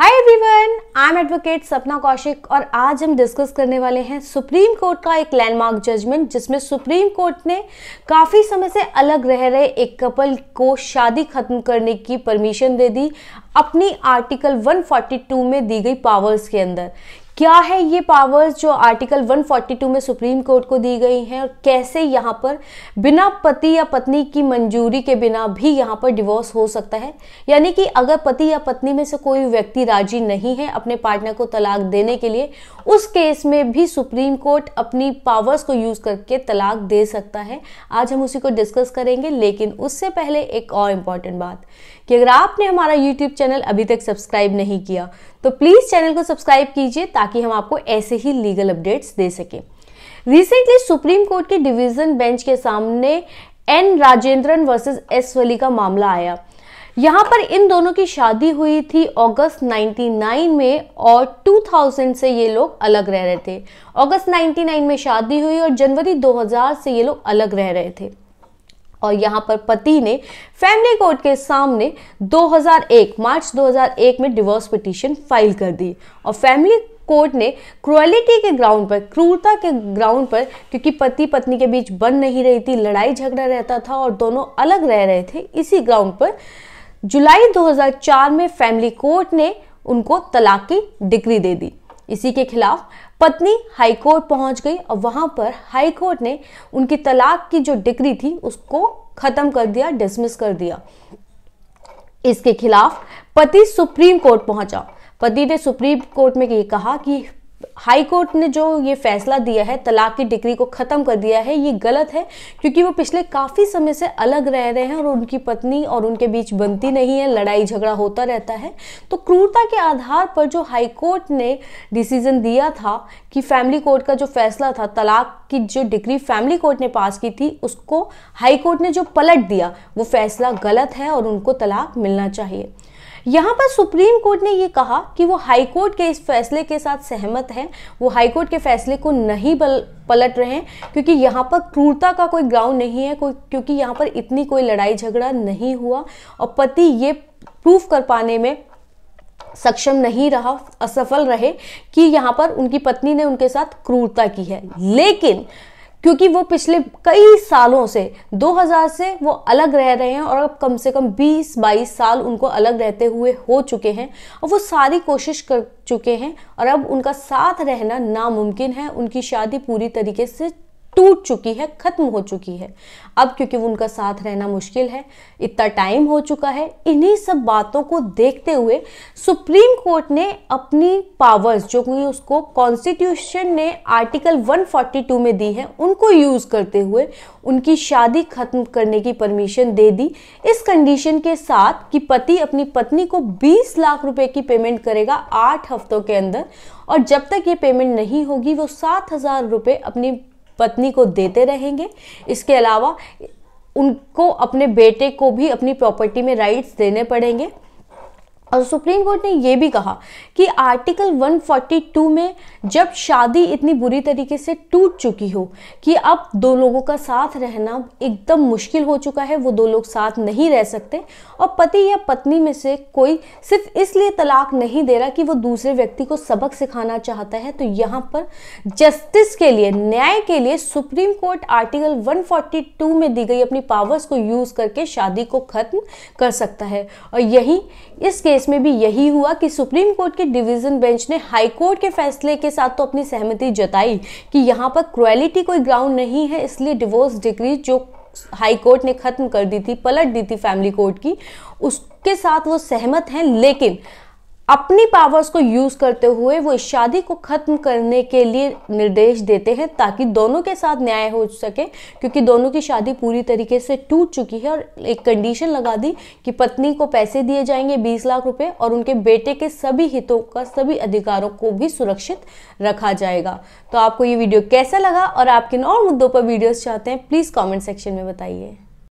Hi everyone I am advocate Sapna Kaushik और आज हम डिस्कस करने वाले हैं सुप्रीम कोर्ट का एक लैंडमार्क जजमेंट जिसमें सुप्रीम कोर्ट ने काफ़ी समय से अलग रह रहे एक कपल को शादी खत्म करने की परमिशन दे दी अपनी आर्टिकल 142 में दी गई पावर्स के अंदर। क्या है ये पावर्स जो आर्टिकल 142 में सुप्रीम कोर्ट को दी गई हैं और कैसे यहाँ पर बिना पति या पत्नी की मंजूरी के बिना भी यहाँ पर डिवोर्स हो सकता है? यानी कि अगर पति या पत्नी में से कोई व्यक्ति राज़ी नहीं है अपने पार्टनर को तलाक देने के लिए, उस केस में भी सुप्रीम कोर्ट अपनी पावर्स को यूज़ करके तलाक दे सकता है। आज हम उसी को डिस्कस करेंगे, लेकिन उससे पहले एक और इंपॉर्टेंट बात कि अगर आपने हमारा यूट्यूब चैनल अभी तक सब्सक्राइब नहीं किया तो प्लीज़ चैनल को सब्सक्राइब कीजिए ताकि हम आपको ऐसे ही लीगल अपडेट्स दे सकें। रिसेंटली सुप्रीम कोर्ट के डिवीज़न बेंच के सामने N Rajendran versus S Wali का मामला आया। यहाँ पर इन दोनों की शादी हुई थी अगस्त 99 में और 2000 से ये लोग अलग रह रहे थे। अगस्त 99 में शादी हुई और जनवरी 2000 से ये लोग अलग रह रहे थे। और यहाँ पर पति ने फैमिली कोर्ट के सामने 2001 मार्च 2001 में डिवोर्स पिटीशन फ़ाइल कर दी। और फैमिली कोर्ट ने क्रुअलिटी के ग्राउंड पर, क्रूरता के ग्राउंड पर, क्योंकि पति पत्नी के बीच बन नहीं रही थी, लड़ाई झगड़ा रहता था और दोनों अलग रह रहे थे, इसी ग्राउंड पर जुलाई 2004 में फैमिली कोर्ट ने उनको तलाक की डिग्री दे दी। इसी के खिलाफ पत्नी हाई कोर्ट पहुँच गई और वहाँ पर हाई कोर्ट ने उनकी तलाक की जो डिग्री थी, उसको खत्म कर दिया डिसमिस कर दिया। इसके खिलाफ पति सुप्रीम कोर्ट पहुँचा। पति ने सुप्रीम कोर्ट में ये कहा कि हाई कोर्ट ने जो ये फैसला दिया है, तलाक की डिग्री को ख़त्म कर दिया है, ये गलत है, क्योंकि वो पिछले काफ़ी समय से अलग रह रहे हैं और उनकी पत्नी और उनके बीच बनती नहीं है, लड़ाई झगड़ा होता रहता है। तो क्रूरता के आधार पर जो हाई कोर्ट ने डिसीज़न दिया था कि फैमिली कोर्ट का जो फैसला था, तलाक की जो डिग्री फैमिली कोर्ट ने पास की थी, उसको हाई कोर्ट ने जो पलट दिया, वो फैसला गलत है और उनको तलाक मिलना चाहिए। यहाँ पर सुप्रीम कोर्ट ने ये कहा कि वो हाई कोर्ट के इस फैसले के साथ सहमत हैं। वो हाई कोर्ट के फैसले को नहीं बल, पलट रहे हैं, क्योंकि यहाँ पर क्रूरता का कोई ग्राउंड नहीं है, कोई, क्योंकि यहाँ पर इतनी कोई लड़ाई झगड़ा नहीं हुआ और पति ये प्रूफ कर पाने में सक्षम नहीं रहा, असफल रहे कि यहाँ पर उनकी पत्नी ने उनके साथ क्रूरता की है। लेकिन क्योंकि वो पिछले कई सालों से 2000 से वो अलग रह रहे हैं और अब कम से कम 20-22 साल उनको अलग रहते हुए हो चुके हैं और वो सारी कोशिश कर चुके हैं और अब उनका साथ रहना नामुमकिन है, उनकी शादी पूरी तरीके से टूट चुकी है, खत्म हो चुकी है। अब क्योंकि उनका साथ रहना मुश्किल है, इतना टाइम हो चुका है, इन्हीं सब बातों को देखते हुए सुप्रीम कोर्ट ने अपनी पावर्स जो कि उसको कॉन्स्टिट्यूशन ने आर्टिकल 142 में दी है, उनको यूज़ करते हुए उनकी शादी खत्म करने की परमिशन दे दी। इस कंडीशन के साथ कि पति अपनी पत्नी को 20 लाख रुपए की पेमेंट करेगा आठ हफ्तों के अंदर, और जब तक ये पेमेंट नहीं होगी, वो सात हज़ार रुपए अपनी पत्नी को देते रहेंगे। इसके अलावा उनको अपने बेटे को भी अपनी प्रॉपर्टी में राइट्स देने पड़ेंगे। और सुप्रीम कोर्ट ने यह भी कहा कि आर्टिकल 142 में जब शादी इतनी बुरी तरीके से टूट चुकी हो कि अब दो लोगों का साथ रहना एकदम मुश्किल हो चुका है, वो दो लोग साथ नहीं रह सकते और पति या पत्नी में से कोई सिर्फ़ इसलिए तलाक नहीं दे रहा कि वो दूसरे व्यक्ति को सबक सिखाना चाहता है। तो यहाँ पर जस्टिस के लिए, न्याय के लिए सुप्रीम कोर्ट आर्टिकल 142 में दी गई अपनी पावर्स को यूज़ करके शादी को खत्म कर सकता है। और यही इस केस केस में भी यही हुआ कि सुप्रीम कोर्ट के डिवीज़न बेंच ने हाई कोर्ट के फैसले के साथ तो अपनी सहमति जताई कि यहाँ पर क्रुएलिटी कोई ग्राउंड नहीं है, इसलिए डिवोर्स डिग्री जो हाई कोर्ट ने खत्म कर दी थी, पलट दी थी फैमिली कोर्ट की, उसके साथ वो सहमत हैं, लेकिन अपनी पावर्स को यूज़ करते हुए वो इस शादी को खत्म करने के लिए निर्देश देते हैं ताकि दोनों के साथ न्याय हो सके, क्योंकि दोनों की शादी पूरी तरीके से टूट चुकी है और एक कंडीशन लगा दी कि पत्नी को पैसे दिए जाएँगे 20 लाख रुपए और उनके बेटे के सभी हितों का, सभी अधिकारों को भी सुरक्षित रखा जाएगा। तो आपको ये वीडियो कैसा लगा और आप किन और मुद्दों पर वीडियोस चाहते हैं प्लीज़ कॉमेंट सेक्शन में बताइए।